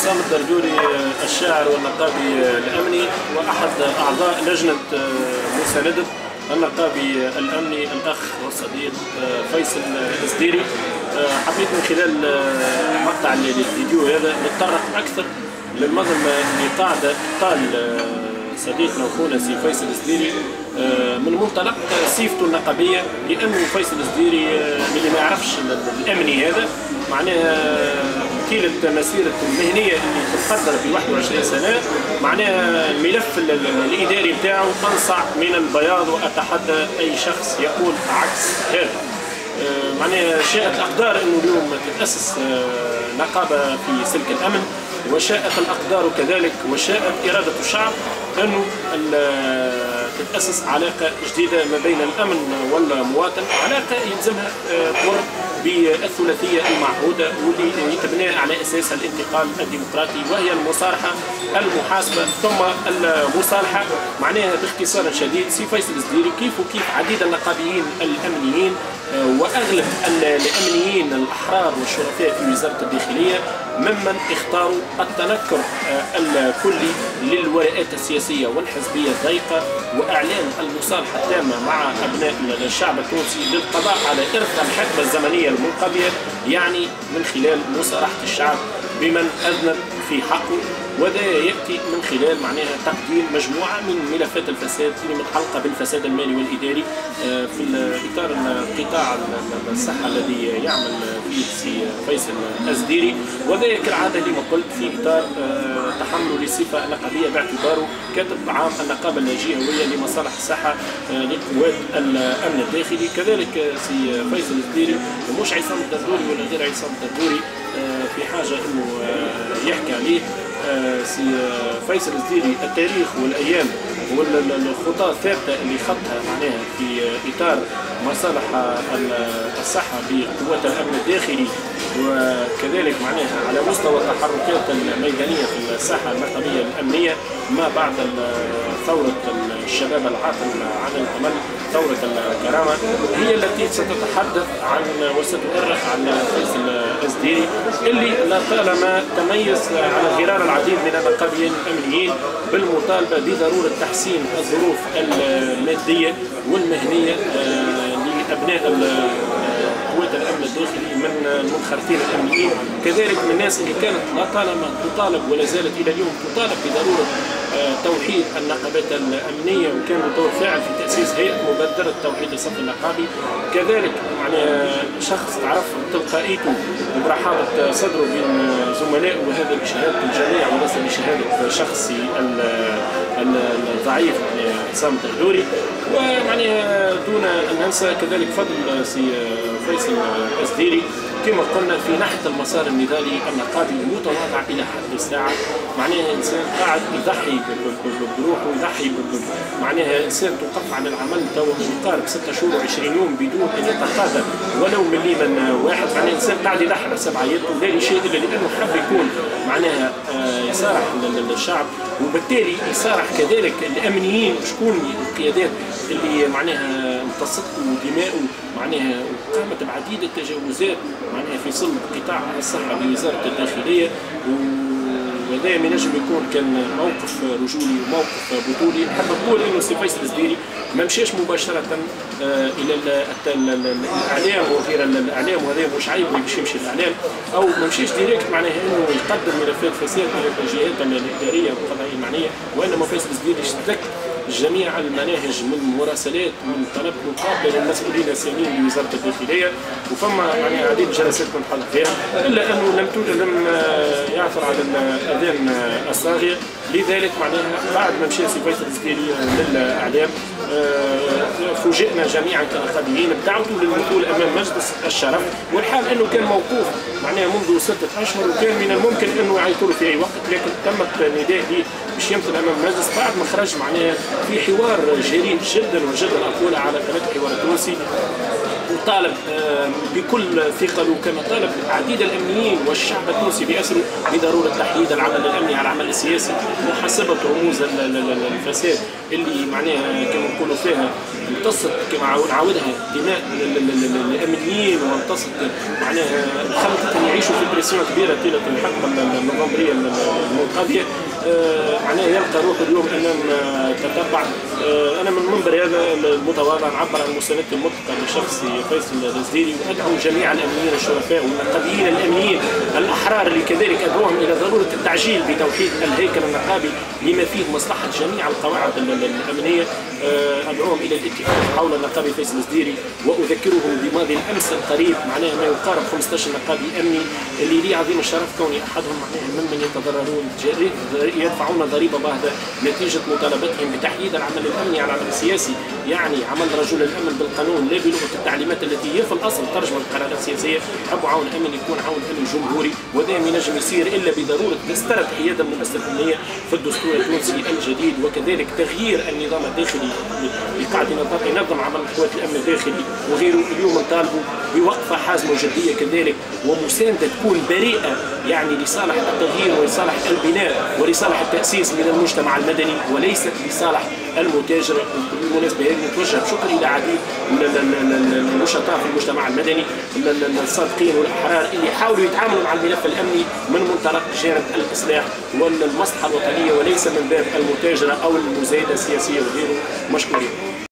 عصام الدردوري الشاعر والنقابي الأمني وأحد أعضاء لجنة مساندة النقابي الأمني الأخ والصديق فيصل الزديري حبيت من خلال مقطع الفيديو هذا نتطرق أكثر للمظلمه اللي قاعدة قال صديقنا وخونا سي فيصل الزديري من منطلق سيفته النقابية لأنه فيصل الزديري اللي ما يعرفش الأمني هذا معناها طيلة مسيرة المهنية اللي تقدر ب 21 سنة. معناها الملف الإداري بتاعه أنصع من البياض وأتحدى أي شخص يقول عكس هذا. معناها شاءت الأقدار أنه اليوم تتأسس نقابة في سلك الأمن. وشاءت الأقدار كذلك وشاءت إرادة الشعب أنه تتأسس علاقة جديدة ما بين الأمن والمواطن علاقة يلزمها تمر بالثلاثية المعهودة واللي تبنى على أساسها الانتقال الديمقراطي وهي المصارحة المحاسبة. ثم المصالحة معناها باختصار شديد سي فيصل الزديري كيف وكيف عديد النقابيين الأمنيين وأغلب الأمنيين الأحرار والشرفاء في وزارة الداخلية ممن اختاروا التنكر الكلي للولاءات السياسية والحزبية الضيقه وإعلان المصالحة التامة مع أبناء الشعب التونسي للقضاء على إرث الحقبة الزمنية المنقضيه يعني من خلال مصارحه الشعب بمن اذنب في حقه وذا يأتي من خلال معناها تقديم مجموعة من ملفات الفساد اللي متعلقه بالفساد المالي والإداري في إطار قطاع الصحة الذي يعمل فيه سي فيصل الزديري وذا كالعادة كما قلت في إطار تحمله للصفه النقابيه باعتباره كاتب عام النقابة الجهويه لمصالح الصحة لقوات الأمن الداخلي. كذلك سي فيصل الزديري مش عصام الدردوري ولا غير عصام الدردوري في حاجة إنه يحكي عليه سي فيصل الزديري التاريخ والأيام والخطى الثابتة اللي خطها معناها في إطار مصالح الصحة بقوات الأمن الداخلي. وكذلك معناها على مستوى التحركات الميدانية في الساحة النقابيه الأمنية ما بعد ثورة الشباب العاطل عن الأمل ثورة الكرامة هي التي ستتحدث عن وستؤرخ عن فيصل الزديري اللي لطالما تميز على غرار العديد من النقابيين الأمنيين بالمطالبة بضرورة تحسين الظروف المادية والمهنية لأبناء قوات الامن الداخلي من المنخرطين الامنيين كذلك من الناس اللي كانت لطالما تطالب ولا زالت إلى اليوم تطالب بضرورة توحيد النقابات الأمنية وكان دور فاعل في تأسيس هيئة مبادرة توحيد الصف النقابي كذلك يعني شخص تعرف تلقائيته برحابة صدره بين زملائه وهذا بشهاده الجميع وليس بشهاده شخصي الضعيف يعني عصام الدردوري ومعناها دون أن ننسى كذلك فضل سي فيصل الزديري كما قلنا في ناحية المسار النضالي النقابي متواضع إلى حد الساعة. معناها إنسان قاعد يضحي بروحه يضحي معناها إنسان توقف عن العمل تو يقارب ستة شهور و20 يوم بدون أن يتقاضى ولو ملي من واحد معناها إنسان قاعد يضحي على حساب عائلته لا لشيء إلا لأنه حب يكون معناها يصارح الشعب. وبالتالي يصارح كذلك الأمنيين شكون القيادات اللي معناها امتصته دماؤه معناها قامت بعديد التجاوزات معناها في صلب قطاع الصحة بوزاره الداخلية وهذا ما نجم يكون كان موقف رجولي وموقف بطولي. نحب نقول إنه سي فيصل الزديري ما مشاش مباشرة إلى الإعلام وغير الإعلام وهذا مش عيب باش يمشي الإعلام. أو ما مشاش directement معناها إنه يقدم ملفات فساد إلى الجهات الإدارية والقضائيه المعنية وإنما فيصل الزديري اشتك جميع المناهج من مراسلات من طلب مقابله للمسؤولين الساميين لوزاره الداخلية. وفما يعني عديد الجلسات كنت حاضر فيها إلا أنه لم لم يعثر على الأذان الصاغية. لذلك معناها بعد ما مشى سي فيصل الزكيري للإعلام فوجئنا جميعا كنقابيين بدعوته للدخول أمام مجلس الشرف والحال أنه كان موقوف معناها منذ ستة أشهر وكان من الممكن أنه يعيطوا في أي وقت لكن تمت نداء لي باش يمثل أمام المجلس بعد ما خرج معناها في حوار جريء جدا وجدا أقول على قناة الحوار التونسي. وطالب آه، بكل ثقل كما طالب عديد الأمنيين والشعب التونسي باسره بضروره تحييد العمل الأمني على العمل السياسي محاسبة رموز الفساد اللي معناها كما نقولوا فيها امتصت كما عاودها دماء الأمنيين وامتصت معناها خلتهم يعيشوا في pression كبيرة طيلة الحقبه النوفمبرية المنقضيه معناه يلقى روحه اليوم امام تتبع. آه، أنا من منبر هذا المتواضع نعبر عن مساندتي المطلقه لشخصي فيصل الزديري وأدعو جميع الأمنيين الشرفاء والنقابيين الامنيين الأحرار اللي كذلك أدعوهم إلى ضرورة التعجيل بتوحيد الهيكل النقابي لما فيه مصلحة جميع القواعد الأمنية. آه، أدعوهم إلى الاتفاق حول النقابي فيصل الزديري وأذكرهم بماضي الأمس القريب معناها ما يقارب 15 نقابي أمني اللي لي عظيم الشرف كوني أحدهم معناها ممن يتضررون يدفعون ضريبة باهظه نتيجة مطالبتهم بتحديد العمل الأمني على العمل السياسي. يعني عمل رجل الأمن بالقانون لا بلغة التعليمات التي هي في الأصل ترجمة القرارات السياسية. حب عون امن يكون عون أمن جمهوري وذا ما ينجم يصير إلا بضرورة تسترد حياد المؤسسه الأمنية في الدستور التونسي الجديد وكذلك تغيير النظام الداخلي اللي قاعد ينظم عمل قوات الأمن الداخلي. وغيره اليوم نطالبوا بوقفه حازمه وجدية كذلك ومساندة تكون بريئة يعني لصالح التغيير ولصالح البناء ولصالح التأسيس من المجتمع المدني وليست لصالح المتاجر. بالمناسبة هذه نتوجه بشكر إلى عديد النشطاء في المجتمع المدني الصادقين والأحرار اللي يحاولوا يتعاملوا مع الملف الأمني من منطلق جانب الإصلاح والمصلحه الوطنية وليس من باب المتاجرة أو المزايدة السياسية وغيره. مشكورين.